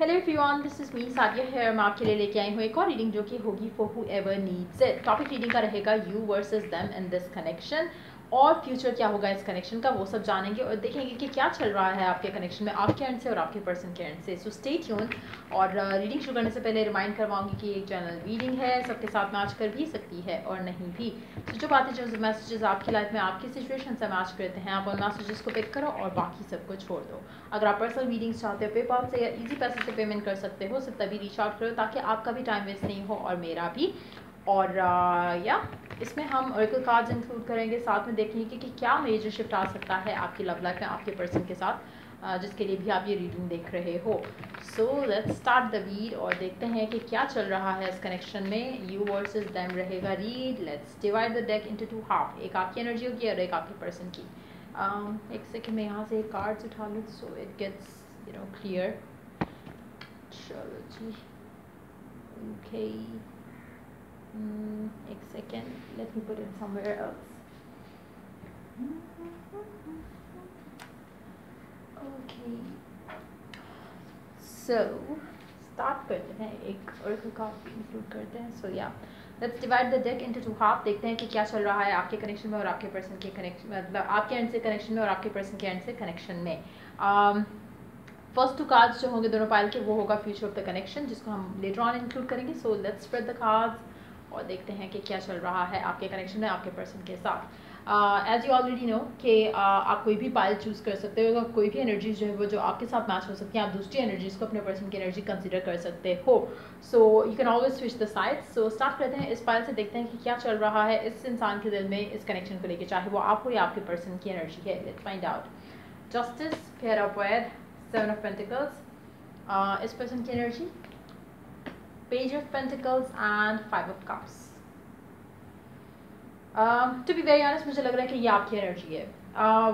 Hello everyone this is me Sadia है मैं आपके लिए लेके आई हूँ एक और रीडिंग जो कि होगी for whoever needs it topic reading का रहेगा you versus them in this connection और फ्यूचर क्या होगा इस कनेक्शन का वो सब जानेंगे और देखेंगे कि क्या चल रहा है आपके कनेक्शन में आपके एंड से और आपके पर्सन के एंड से। सो स्टे ट्यून और रीडिंग uh, शुरू करने से पहले रिमाइंड करवाऊँगी कि एक जनरल रीडिंग है सबके साथ मैच कर भी सकती है और नहीं भी। तो जो बातें जो मैसेजेस आपकी लाइफ में आपकी सिचुएशन से मैच करते हैं आप उन मैसेजेस को पिक करो और बाकी सबको छोड़ दो। अगर आप पर्सनल रीडिंग्स चाहते हो पेपाल से या ईजी पैसे से पेमेंट कर सकते हो सिर्फ़ तभी रीच आउट करो ताकि आपका भी टाइम वेस्ट नहीं हो और मेरा भी और या इसमें हम ऑरिकल कार्ड्स इंक्लूड करेंगे साथ में देखेंगे कि, कि क्या मेजर शिफ्ट आ सकता है आपकी लव लाइफ में आपके पर्सन के साथ जिसके लिए भी आप ये रीडिंग देख रहे हो। So let's start the read और देखते हैं कि क्या चल रहा है इस कनेक्शन में। यू वर्सेस देम रहेगा read let's divide the deck into two half एक आपकी एनर्जी होगी और एक आपके पर्सन की। Um, एक सेकेंड में यहाँ से कार्ड्स उठा लूँ so it gets you know clear चलो जी। Okay okay. Mm, एक second. Let me put it somewhere else. Okay. So start करते हैं. एक और काफ़ी इंक्लूड करते हैं. सो या let's divide the deck into two half देखते हैं कि क्या चल रहा है आपके कनेक्शन में और आपके पर्सन के कनेक्शन मतलब आपके एंड से कनेक्शन में और आपके पर्सन के एंड से कनेक्शन में. फ़र्स्ट टू कार्ड्स जो होंगे दोनों पाइल के वो होगा फ्यूचर ऑफ़ द कनेक्शन जिसको हम लेटर ऑन इंक्लूड करेंगे. So let's spread the cards और देखते हैं कि क्या चल रहा है आपके कनेक्शन में, आपके पर्सन के साथ। एज यू ऑलरेडी नो कि आप कोई भी पाइल चूज़ कर सकते हो कोई भी एनर्जीज जो है वो जो आपके साथ मैच हो सकती हैं, आप दूसरी एनर्जीज को अपने पर्सन की एनर्जी कंसिडर कर सकते हो। So you can always switch the side so start करते हैं इस पाइल से, देखते हैं कि क्या चल रहा है इस इंसान के दिल में, इस कनेक्शन को लेकर चाहे वो आप हो या आपके पर्सन की एनर्जी है let's find out justice fair wade seven of pentacles इस पर्सन की energy page of pentacles and five of cups. To be very honest मुझे लग रहा है कि ये आपकी एनर्जी है।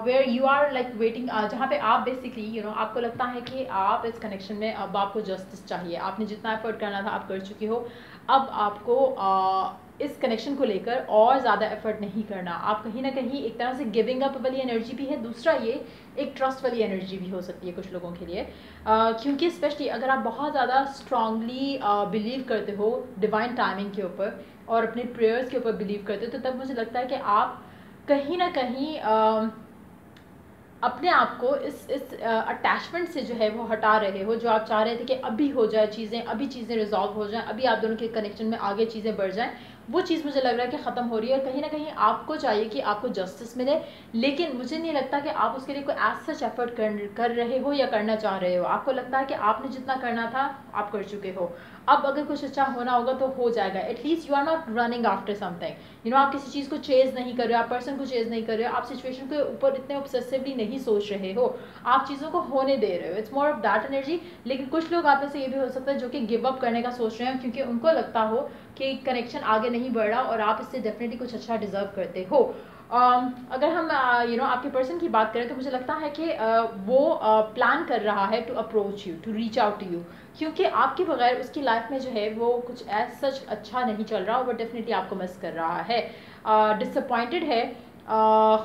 Where you are like waiting जहाँ पे आप बेसिकली यू नो आपको लगता है कि आप इस कनेक्शन में अब आपको जस्टिस चाहिए। आपने जितना एफर्ट करना था आप कर चुके हो। अब आपको uh, इस कनेक्शन को लेकर और ज़्यादा एफर्ट नहीं करना। आप कहीं ना कहीं एक तरह से गिविंग अप वाली एनर्जी भी है दूसरा ये एक ट्रस्ट वाली एनर्जी भी हो सकती है कुछ लोगों के लिए। uh, क्योंकि स्पेशली अगर आप बहुत ज़्यादा स्ट्रांगली बिलीव करते हो डिवाइन टाइमिंग के ऊपर और अपने प्रेयर्स के ऊपर बिलीव करते हो तो तब मुझे लगता है कि आप कहीं ना कहीं अपने आप को इस इस अटैचमेंट से जो है वो हटा रहे हो जो आप चाह रहे थे कि अभी हो जाए चीज़ें अभी चीज़ें रिजॉल्व हो जाएँ अभी आप दोनों के कनेक्शन में आगे चीज़ें बढ़ जाएँ। वो चीज़ मुझे लग रहा है कि ख़त्म हो रही है और कहीं ना कहीं आपको चाहिए कि आपको जस्टिस मिले, लेकिन मुझे नहीं लगता कि आप उसके लिए कोई एज सच एफर्ट कर कर रहे हो या करना चाह रहे हो। आपको लगता है कि आपने जितना करना था, आप कर चुके हो। अब अगर कुछ अच्छा होना होगा तो हो जाएगा। At least you are not running after something you know आप किसी चीज़ को चेज नहीं कर रहे हो, आप पर्सन को चेज नहीं कर रहे हो, आप सिचुएशन के ऊपर इतने ऑब्सेसिवली नहीं सोच रहे हो। आप चीज़ों को होने दे रहे हो। It's more of that energy लेकिन कुछ लोग आप में से ये भी हो सकता है जो कि गिव अप करने का सोच रहे हैं, क्योंकि उनको लगता हो कि कनेक्शन आगे नहीं बढ़ रहा और आप इससे डेफिनेटली कुछ अच्छा डिजर्व करते हो। अगर हम यू uh, नो आपके पर्सन की बात करें तो मुझे लगता है कि uh, वो प्लान uh, कर रहा है to approach you to reach out to you क्योंकि आपके बगैर उसकी लाइफ में जो है वो कुछ एज सच अच्छा नहीं चल रहा वो डेफिनेटली आपको मिस कर रहा है। डिसअपॉइंटेड है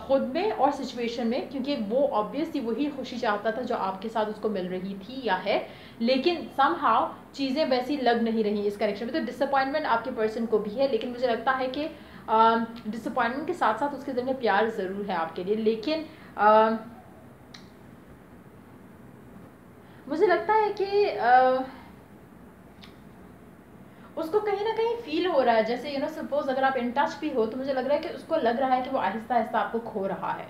खुद में और सिचुएशन में क्योंकि वो ऑब्वियसली वही खुशी चाहता था जो आपके साथ उसको मिल रही थी या है। लेकिन सम हाउ चीज़ें वैसी लग नहीं रही इस कनेक्शन में। तो डिसअपॉइंटमेंट आपके पर्सन को भी है लेकिन मुझे लगता है कि डिसअपॉइंटमेंट um, के साथ साथ उसके दिल में प्यार ज़रूर है आपके लिए लेकिन uh, मुझे लगता है कि uh, उसको कहीं ना कहीं फील हो रहा है। जैसे यू नो सपोज़ अगर आप इन टच भी हो तो मुझे लग रहा है कि उसको लग रहा है कि वो आहिस्ता आहिस्ता आपको खो रहा है।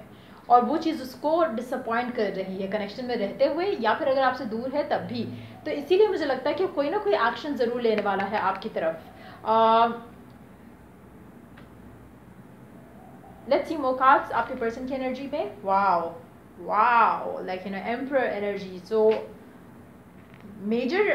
और वो चीज़ उसको डिसअपॉइंट कर रही है कनेक्शन में रहते हुए या फिर अगर आपसे दूर है तब भी। तो इसीलिए मुझे लगता है कि कोई ना कोई एक्शन ज़रूर लेने वाला है आपकी तरफ़। सी मोर कार्ड्स आपके पर्सन की एनर्जी में wow wow like you know emperor energy so major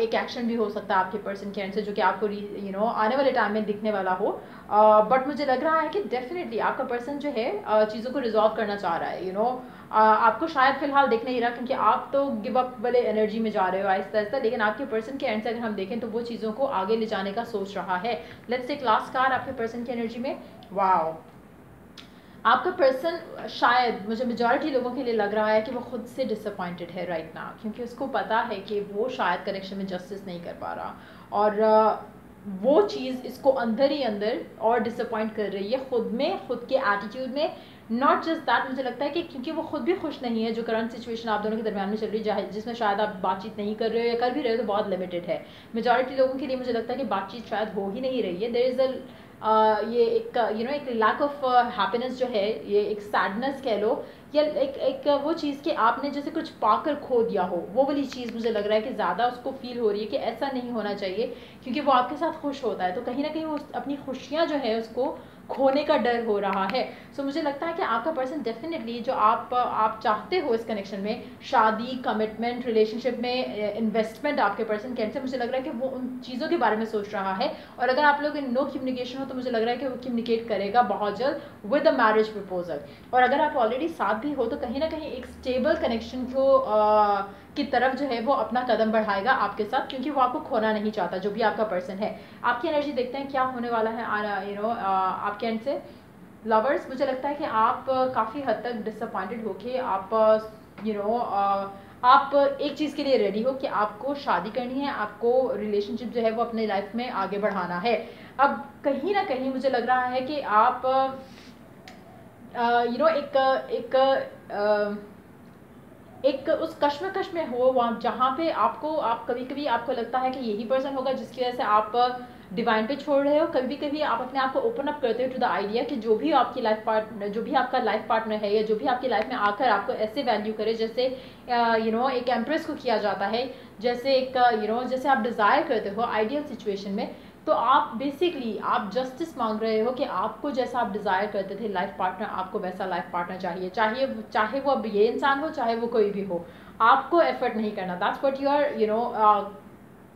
एक एक्शन भी हो सकता है आपके पर्सन के एंड से जो कि आपको यू नो आने वाले टाइम में दिखने वाला हो। बट uh, मुझे लग रहा है कि डेफिनेटली आपका पर्सन जो है uh, चीज़ों को रिजॉल्व करना चाह रहा है you you know know, uh, आपको शायद फ़िलहाल दिख नहीं रहा क्योंकि आप तो गिव अप वाले एनर्जी में जा रहे हो आहिस्ता आहिस्ता। लेकिन आपके पर्सन के एंड से अगर हम देखें तो वो चीज़ों को आगे ले जाने का सोच रहा है। लेट्स टेक लास्ट कार आपके पर्सन की एनर्जी में। वाओ आपका पर्सन शायद मुझे मेजॉरिटी लोगों के लिए लग रहा है कि वो खुद से डिसअपॉइंटेड है राइट ना क्योंकि उसको पता है कि वो शायद कनेक्शन में जस्टिस नहीं कर पा रहा। और वो चीज़ इसको अंदर ही अंदर और डिसअपॉइंट कर रही है खुद में, खुद के एटीट्यूड में। नॉट जस्ट दैट मुझे लगता है कि क्योंकि वो खुद भी खुश नहीं है, जो करंट सिचुएशन आप दोनों के दरमियान में चल रही है जिसमें शायद आप बातचीत नहीं कर रहे हो या कर भी रहे हो तो बहुत लिमिटेड है। मेजॉरिटी लोगों के लिए मुझे लगता है कि बातचीत शायद हो ही नहीं रही है। देर इज़ अ ये एक यू नो एक लैक ऑफ़ हैप्पीनेस जो है, ये एक सैडनेस कह लो, या एक एक वो चीज़ कि आपने जैसे कुछ पाकर खो दिया हो, वो वाली चीज़ मुझे लग रहा है कि ज़्यादा उसको फील हो रही है कि ऐसा नहीं होना चाहिए, क्योंकि वो आपके साथ खुश होता है तो कहीं ना कहीं वो अपनी खुशियाँ जो है उसको खोने का डर हो रहा है। सो so, मुझे लगता है कि आपका पर्सन डेफिनेटली जो आप आप चाहते हो इस कनेक्शन में शादी कमिटमेंट रिलेशनशिप में इन्वेस्टमेंट आपके पर्सन कैसे मुझे लग रहा है कि वो उन चीज़ों के बारे में सोच रहा है। और अगर आप लोग नो कम्युनिकेशन हो तो मुझे लग रहा है कि वो कम्युनिकेट करेगा बहुत जल्द विद अ मैरिज प्रपोजल और अगर आप ऑलरेडी साथ भी हो तो कहीं ना कहीं एक स्टेबल कनेक्शन को की तरफ़ जो है वो अपना कदम बढ़ाएगा आपके साथ, क्योंकि वो आपको खोना नहीं चाहता, जो भी आपका पर्सन है। आपकी एनर्जी देखते हैं क्या होने वाला है यू नो आपके एंड से। लवर्स मुझे लगता है कि आप काफ़ी हद तक डिसअपॉइंटेड होके आप यू नो आप एक चीज़ के लिए रेडी हो कि आपको शादी करनी है, आपको रिलेशनशिप जो है वो अपने लाइफ में आगे बढ़ाना है। अब कहीं ना कहीं मुझे लग रहा है कि आप यू नो एक एक एक उस कश्मकश में हो, वहाँ जहाँ पे आपको, आप कभी कभी आपको लगता है कि यही पर्सन होगा जिसकी वजह से आप डिवाइन पे छोड़ रहे हो। कभी कभी आप अपने आप को ओपन अप करते हो टू द आइडिया कि जो भी आपकी लाइफ पार्टनर जो भी आपका लाइफ पार्टनर है या जो भी आपकी लाइफ में आकर आपको ऐसे वैल्यू करे जैसे यू नो एक एम्प्रेस को किया जाता है। जैसे एक यू नो जैसे आप डिज़ायर करते हो आइडियल सिचुएशन में तो आप बेसिकली आप जस्टिस मांग रहे हो कि आपको जैसा आप डिज़ायर करते थे लाइफ पार्टनर आपको वैसा लाइफ पार्टनर चाहिए। चाहिए चाहे वो अब ये इंसान हो, चाहे वो कोई भी हो। आपको एफर्ट नहीं करना। That's what you are you know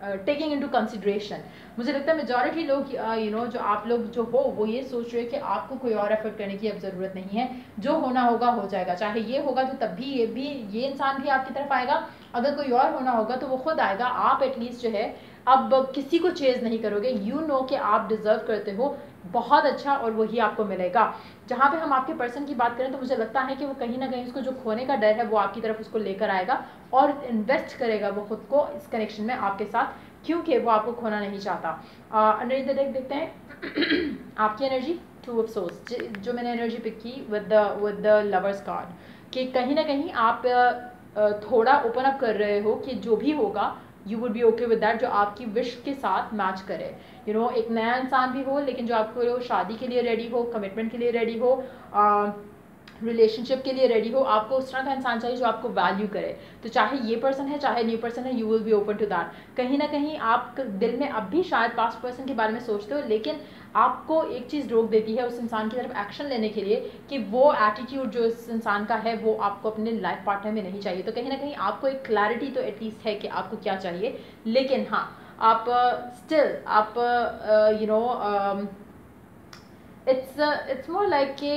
taking into consideration मुझे लगता है मेजॉरिटी लोग यू नो जो आप लोग जो हो, वो ये सोच रहे हैं कि आपको कोई और एफर्ट करने की अब ज़रूरत नहीं है। जो होना होगा, हो जाएगा। चाहे ये होगा तो तब भी ये भी, ये इंसान भी आपकी तरफ़ आएगा। अगर कोई और होना होगा तो वो खुद आएगा। आप एटलीस्ट जो है अब किसी को चेज नहीं करोगे। यू you नो know कि आप डिज़र्व करते हो। बहुत अच्छा और वही आपको मिलेगा। जहाँ पे हम आपके पर्सन की बात करें तो मुझे लगता है कि वो कहीं ना कहीं उसको जो खोने का डर है, वो आपकी तरफ़ उसको लेकर आएगा और इन्वेस्ट करेगा वो खुद को इस कनेक्शन में आपके साथ, क्योंकि वो आपको खोना नहीं चाहता। अंडर द देखते हैं। आपकी एनर्जी टू अफसोस जो मैंने एनर्जी पिक की with the with the lovers card कि कहीं ना कहीं आप थोड़ा ओपन अप कर रहे हो कि जो भी होगा you would be okay with that जो आपकी विश के साथ मैच करे। यू you नो know, एक नया इंसान भी हो लेकिन जो आपको शादी के लिए रेडी हो कमिटमेंट के लिए रेडी हो रिलेशनशिप के लिए रेडी हो आपको उस तरह का इंसान चाहिए जो आपको वैल्यू करे। तो चाहे ये पर्सन है चाहे न्यू पर्सन है you will be open to that कहीं ना कहीं आप दिल में अब भी शायद पास्ट पर्सन के बारे में सोचते हो लेकिन आपको एक चीज़ रोक देती है उस इंसान की तरफ़ एक्शन लेने के लिए कि वो एटीट्यूड जो इस इंसान का है वो आपको अपने लाइफ पार्टनर में नहीं चाहिए। तो कहीं ना कहीं आपको एक क्लैरिटी तो एटलीस्ट है कि आपको क्या चाहिए। लेकिन हाँ आप स्टिल uh, आप you know it's it's more like कि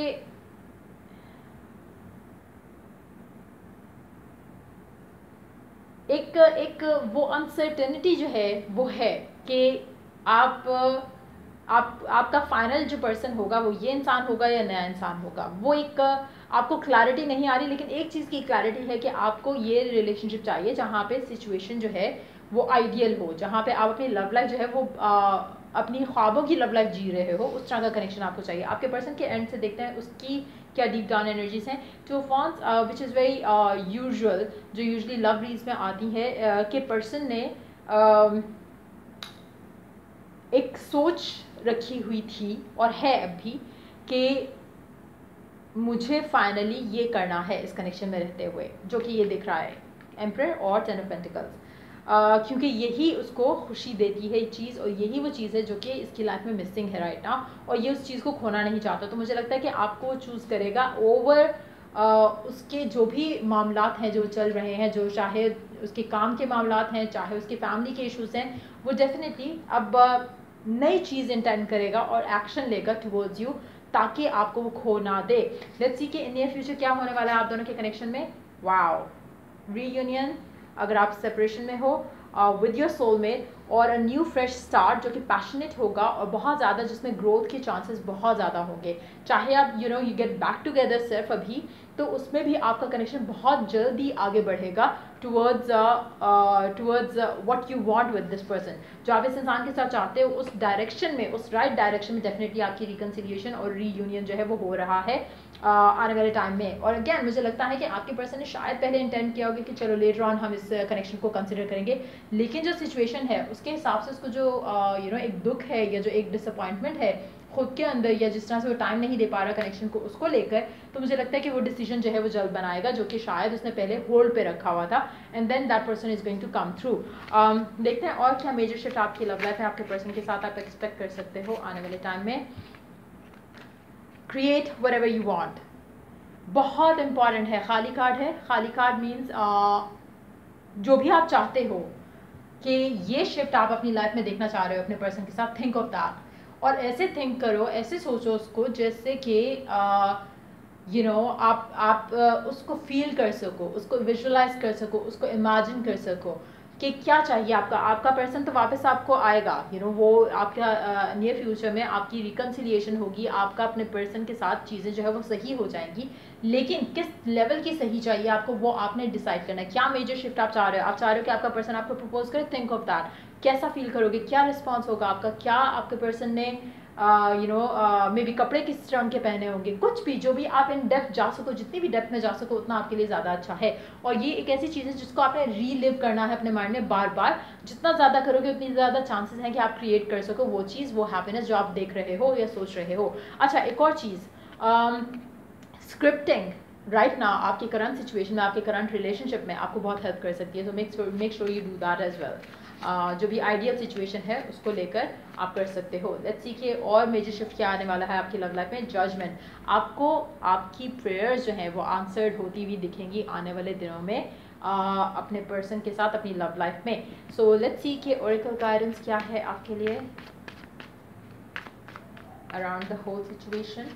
एक एक वो अनसर्टेनिटी जो है वो है कि आप आप आपका फाइनल जो पर्सन होगा वो ये इंसान होगा या नया इंसान होगा? वो एक आपको क्लैरिटी नहीं आ रही लेकिन एक चीज़ की क्लैरिटी है कि आपको ये रिलेशनशिप चाहिए जहाँ पे सिचुएशन जो है वो आइडियल हो जहाँ पे आप अपनी लव लाइफ जो है वो आ, अपनी ख्वाबों की लव लाइफ जी रहे हो उस तरह का कनेक्शन आपको चाहिए। आपके पर्सन के एंड से देखते हैं उसकी क्या डीप डाउन एनर्जीज हैं। Two fawns which is very usual जो यूजली लव रीज में आती है uh, कि पर्सन ने uh, एक सोच रखी हुई थी और है अभी कि मुझे फाइनली ये करना है इस कनेक्शन में रहते हुए, जो कि ये दिख रहा है एम्पर और टेन ऑफ़ पेंटिकल्स क्योंकि यही उसको खुशी देती है ये चीज़ और यही वो चीज़ है जो कि इसकी लाइफ में मिसिंग है राइट ना और ये उस चीज़ को खोना नहीं चाहता। तो मुझे लगता है कि आपको चूज़ करेगा ओवर उसके जो भी मामला हैं, जो चल रहे हैं, जो चाहे उसके काम के मामला हैं, चाहे उसकी फैमिली के इश्यूज़ हैं, वो डेफिनेटली अब नई चीज़ इंटेंड करेगा और एक्शन लेगा टुवर्ड्स यू ताकि आपको वो खो ना दे। लेट्स सी कि इन नियर फ्यूचर क्या होने वाला है आप दोनों के कनेक्शन में? वाओ रीयूनियन अगर आप सेपरेशन में हो विद योर सोल में और अ न्यू फ्रेश स्टार्ट जो कि पैशनेट होगा और बहुत ज़्यादा जिसमें ग्रोथ के चांसेस बहुत ज़्यादा होंगे। चाहे आप you know you get back together सिर्फ़ अभी तो उसमें भी आपका कनेक्शन बहुत जल्दी आगे बढ़ेगा towards towards what you want with this person जो आप इस इंसान के साथ चाहते हो, उस डायरेक्शन में, उस राइट right डायरेक्शन में डेफिनेटली आपकी रिकन्सिलियेशन और रीयूनियन जो है वो हो रहा है। आने वाले टाइम में। और अगैन मुझे लगता है कि आपके पर्सन ने शायद पहले इंटेंड किया होगा कि चलो लेटर ऑन हम इस कनेक्शन को कंसिडर करेंगे। लेकिन जो सिचुएशन है, उसके हिसाब से उसको जो यू नो एक दुख है या जो एक डिसअपॉइंटमेंट है खुद के अंदर या जिस तरह से वो टाइम नहीं दे पा रहा कनेक्शन को, उसको लेकर तो मुझे लगता है कि वो डिसीज़न जो है वो जल्द बनाएगा, जो कि शायद उसने पहले होल्ड पे रखा हुआ था। And then that person is going to come through देखते हैं और क्या मेजर शिफ्ट आपकी लव लाइफ है, आपके पर्सन के साथ आप एक्सपेक्ट कर सकते हो आने वाले टाइम में। वर एवर यू वॉन्ट बहुत इंपॉर्टेंट है खाली कार्ड है. खाली कार्ड मीन्स जो भी आप चाहते हो कि ये शिफ्ट आप अपनी लाइफ में देखना चाह रहे हो अपने पर्सन के साथ थिंक ऑफ़ दैट और ऐसे थिंक करो ऐसे सोचो उसको जैसे कि यू नो आप आप uh, उसको फील कर सको उसको विजुलाइज कर सको उसको इमेजिन कर सको। कि क्या चाहिए आपका? आपका पर्सन तो वापस आपको आएगा यू you नो know, वो आपका नियर uh, फ्यूचर में आपकी रिकन्सिलिएशन होगी आपका अपने पर्सन के साथ चीज़ें जो है वो सही हो जाएँगी लेकिन किस लेवल की सही चाहिए आपको वो आपने डिसाइड करना है। क्या मेजर शिफ्ट आप चाह रहे हो? आप चाह रहे हो कि आपका पर्सन आपको प्रपोज करे थिंक ऑफ़ दैट कैसा फील करोगे? क्या रिस्पॉन्स होगा आपका? क्या आपके पर्सन ने यू नो मे बी कपड़े किस रंग के पहने होंगे, कुछ भी, जो भी आप इन डेप्थ जा सको, जितनी भी डेप्थ में जा सको, उतना आपके लिए ज़्यादा अच्छा है। और ये एक ऐसी चीज़ है जिसको आपने रीलिव करना है अपने माइंड में बार बार जितना ज़्यादा करोगे, उतनी ज़्यादा चांसेस हैं कि आप क्रिएट कर सको वो चीज़, वो हैप्पीनेस जो आप देख रहे हो या सोच रहे हो। अच्छा एक और चीज़ स्क्रिप्टिंग राइट ना आपके करंट सिचुएशन में, आपके करंट रिलेशनशिप में आपको बहुत हेल्प कर सकती है so make make sure you do that as well जो भी आइडियल सिचुएशन है उसको लेकर आप कर सकते हो। लेट्स सी के और मेजर शिफ्ट क्या आने वाला है आपकी लव लाइफ में। जजमेंट आपको आपकी प्रेयर्स जो हैं वो आंसर्ड होती हुई दिखेंगी आने वाले दिनों में uh, अपने पर्सन के साथ अपनी लव लाइफ में। सो लेट्स सी के ओरिकल गाइडेंस क्या है आपके लिए। Around the whole situation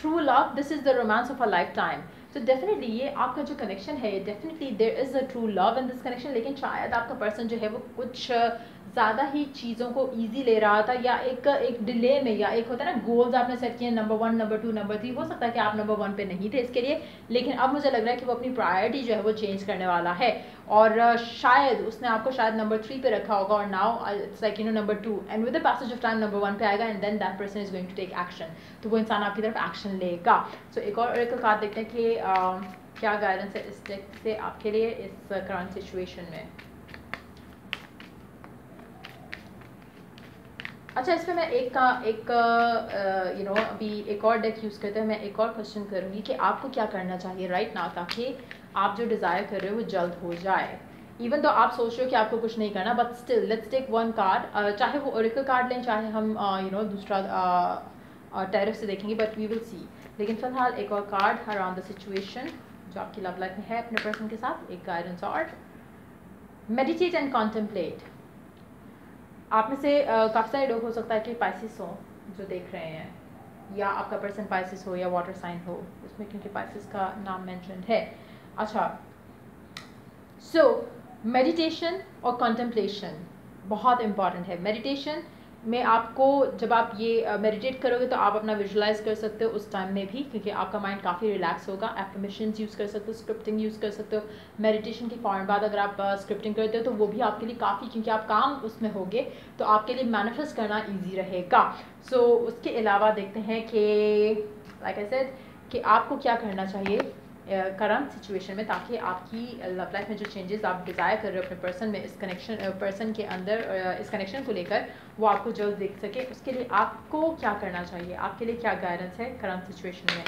true love this is the romance of a lifetime तो डेफिनेटली ये आपका जो कनेक्शन है definitely there is a true love in this connection लेकिन शायद आपका पर्सन जो है वो कुछ ज़्यादा ही चीज़ों को ईजी ले रहा था या एक एक डिले में या एक होता है ना गोल्स आपने सेट किए number one number two number three हो सकता है कि आप नंबर वन पे नहीं थे इसके लिए लेकिन अब मुझे लग रहा है कि वो अपनी प्रायोरिटी जो है वो चेंज करने वाला है। और शायद उसने आपको शायद नंबर थ्री पे रखा होगा और now like you know number two and with the passage of time number one पे आएगा and then that person is going to take action तो वो इंसान आपकी तरफ़ एक्शन लेगा। सो so, एक और एक कार्ड देखते हैं कि uh, क्या गाइडेंस है इस से आपके लिए इस करंट सिचुएशन में? अच्छा इसमें मैं एक का, एक यू नो अभी एक और डेक यूज़ करते हैं मैं एक और क्वेश्चन करूँगी कि आपको क्या करना चाहिए राइट ना ताकि आप जो डिज़ायर कर रहे हो वो जल्द हो जाए। इवन तो आप सोच रहे हो कि आपको कुछ नहीं करना but still let's take one card चाहे वो ओरिकल कार्ड लें, चाहे हम यू नो दूसरा टेरिफ से देखेंगे बट वी विल सी लेकिन फ़िलहाल एक और कार्ड अराउंड द सिचुएशन जो आपकी लव लाइफ में है अपने पर्सन के साथ, एक गाइडेंस और मेडिटेट एंड कॉन्टम्पलेट आप में से काफ़ी सारे लोग हो सकता है कि पाइसिस हो, जो देख रहे हैं। या आपका पर्सन पाइसिस हो या वाटर साइन हो, उसमें क्योंकि पाइसिस का नाम मैंशन है। अच्छा सो मेडिटेशन और कॉन्टम्पलेशन बहुत इंपॉर्टेंट है। मेडिटेशन में आपको जब आप ये मेडिटेट करोगे तो आप अपना विजुलाइज कर सकते हो उस टाइम में भी क्योंकि आपका माइंड काफ़ी रिलैक्स होगा। एफर्मेशन यूज़ कर सकते हो स्क्रिप्टिंग यूज़ कर सकते हो। मेडिटेशन के फ़ौरन बाद अगर आप स्क्रिप्टिंग करते हो तो वो भी आपके लिए काफ़ी क्योंकि आप काम उसमें होगे तो आपके लिए मैनिफेस्ट करना ईजी रहेगा। सो so, उसके अलावा देखते हैं कि लाइक आई सेड कि आपको क्या करना चाहिए? करंट सिचुएशन में ताकि आपकी लव लाइफ में जो चेंजेस आप डिज़ायर कर रहे हो अपने पर्सन में इस कनेक्शन पर्सन के अंदर इस कनेक्शन को लेकर वो आपको जल्द देख सके। उसके लिए आपको क्या करना चाहिए? आपके लिए क्या गाइडेंस है करंट सिचुएशन में?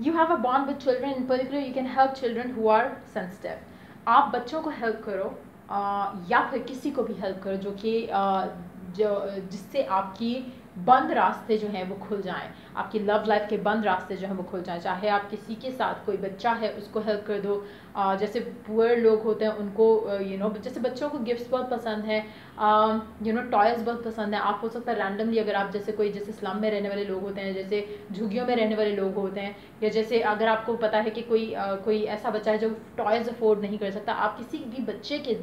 You have a bond with children in particular you can help children who are sensitive आप बच्चों को हेल्प करो आ, या फिर किसी को भी हेल्प करो जो कि जो जिससे आपकी बंद रास्ते जो हैं वो खुल जाएँ। आपकी लव लाइफ के बंद रास्ते जो हैं वो खुल जाएँ। चाहे आप किसी के साथ कोई बच्चा है उसको हेल्प कर दो। जैसे पुअर लोग होते हैं उनको यू नो जैसे बच्चों को गिफ्ट्स बहुत पसंद है। यू नो टॉयज़ बहुत पसंद है। आप हो सकता है रैंडमली अगर आप जैसे कोई जैसे स्लम में रहने वाले लोग होते हैं जैसे झुग्गियों में रहने वाले लोग होते हैं या जैसे अगर आपको पता है कि कोई आ, कोई ऐसा बच्चा है जो टॉयज़ अफोर्ड नहीं कर सकता आप किसी भी बच्चे के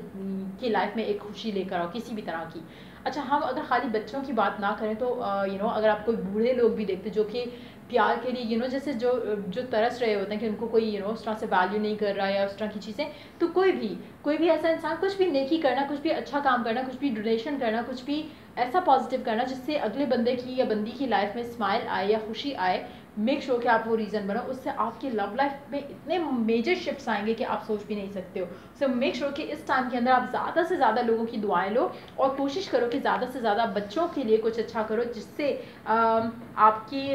की लाइफ में एक खुशी लेकर आओ किसी भी तरह की। अच्छा हम अगर खाली बच्चों की बात ना करें तो यू नो अगर आप कोई बूढ़े लोग भी देखते जो कि प्यार के लिए यू नो जैसे जो जो तरस रहे होते हैं कि उनको कोई यू नो उस तरह से वैल्यू नहीं कर रहा है या उस तरह की चीज़ें तो कोई भी कोई भी ऐसा इंसान, कुछ भी नेकी करना, कुछ भी अच्छा काम करना, कुछ भी डोनेशन करना, कुछ भी ऐसा पॉजिटिव करना जिससे अगले बंदे की या बंदी की लाइफ में स्माइल आए या खुशी आए मेक श्योर कि आप वो रीज़न बनो। उससे आपकी लव लाइफ में इतने मेजर शिफ्ट्स आएँगे कि आप सोच भी नहीं सकते हो। सो मेक श्योर कि इस टाइम के अंदर आप ज़्यादा से ज़्यादा लोगों की दुआएँ लो और कोशिश करो कि ज़्यादा से ज़्यादा बच्चों के लिए कुछ अच्छा करो, जिससे आपकी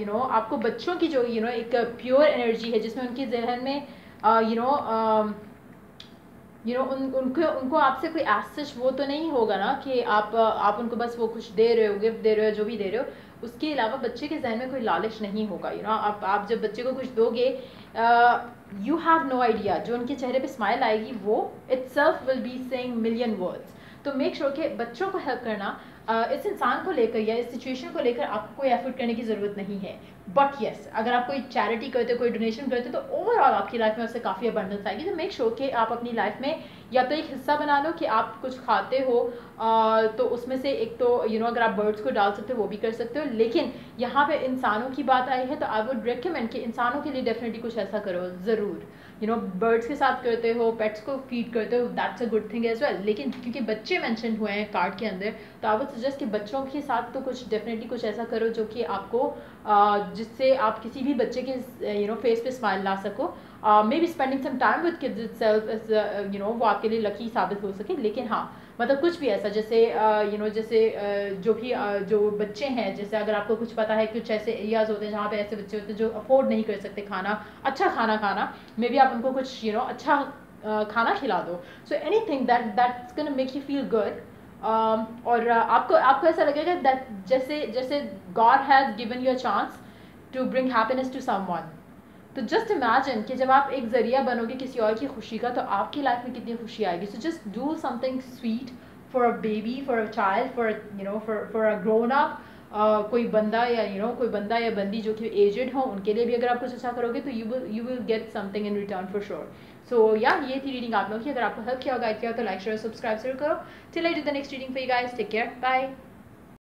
यू नो आपको बच्चों की जो यू नो एक प्योर एनर्जी है, जिसमें उनके जहन में यू नो यू नो उन, उनको उनको आपसे कोई एसेस वो तो नहीं होगा ना कि आप आप उनको बस वो कुछ दे रहे हो गिफ्ट दे रहे हो, जो भी दे रहे हो। उसके अलावा बच्चे के जहन में कोई लालच नहीं होगा यू नो आप आप जब बच्चे को कुछ दोगे यू हैव नो आइडिया जो उनके चेहरे पे स्माइल आएगी, वो it's will be saying million words तो मेक श्योर कि बच्चों को हेल्प करना इस इंसान को लेकर या इस सिचुएशन को लेकर आपको कोई एफर्ट करने की ज़रूरत नहीं है। बट येस yes, अगर आप कोई चैरिटी करते हो कोई डोनेशन करते हो तो ओवरऑल आपकी लाइफ में उससे काफ़ी अबंडेंस आएगी। तो मेक श्योर कि आप अपनी लाइफ में या तो एक हिस्सा बना लो कि आप कुछ खाते हो आ, तो उसमें से एक तो यू you नो know, अगर आप बर्ड्स को डाल सकते हो वो भी कर सकते हो। लेकिन यहाँ पे इंसानों की बात आई है तो आई वुड रिकमेंड कि इंसानों के लिए डेफिनेटली कुछ ऐसा करो ज़रूर। यू नो बर्ड्स के साथ करते हो पेट्स को फ़ीड करते हो that's a good thing as well लेकिन क्योंकि बच्चे मैंशन हुए हैं कार्ड के अंदर तो आई वुड सजेस्ट कि बच्चों के साथ तो कुछ डेफिनेटली कुछ ऐसा करो जो कि आपको जिससे आप किसी भी बच्चे के यू नो फेस पे स्माइल ला सको. Maybe spending some time with kids itself you know वो आपके लिए लकी साबित हो सके, लेकिन हाँ मतलब कुछ भी ऐसा, जैसे यू नो जैसे जो भी जो बच्चे हैं, जैसे अगर आपको कुछ पता है कुछ ऐसे एरियाज़ होते हैं जहाँ पे ऐसे बच्चे होते हैं जो अफोर्ड नहीं कर सकते खाना अच्छा खाना खाना मे बी आप उनको कुछ यू नो अच्छा खाना खिला दो। So anything that that's can make you feel good और आपको आपको ऐसा लगेगा दैट जैसे जैसे God has given you a chance to bring happiness to someone तो जस्ट इमेजिन कि जब आप एक ज़रिया बनोगे किसी और की खुशी का तो आपकी लाइफ में कितनी खुशी आएगी। So just do something sweet for a baby for a child for you know for for a grown up कोई बंदा या यू you नो know, कोई बंदा या बंदी जो कि एजेड हो उनके लिए भी अगर आप कुछ अच्छा करोगे तो you will you will get something in return for sure so या ये थी रीडिंग आप लोगों की। अगर आपको हेल्प किया गाइड किया तो लाइक शेयर सब्सक्राइब ज़रूर करो। Till I do the next reading for you guys take care bye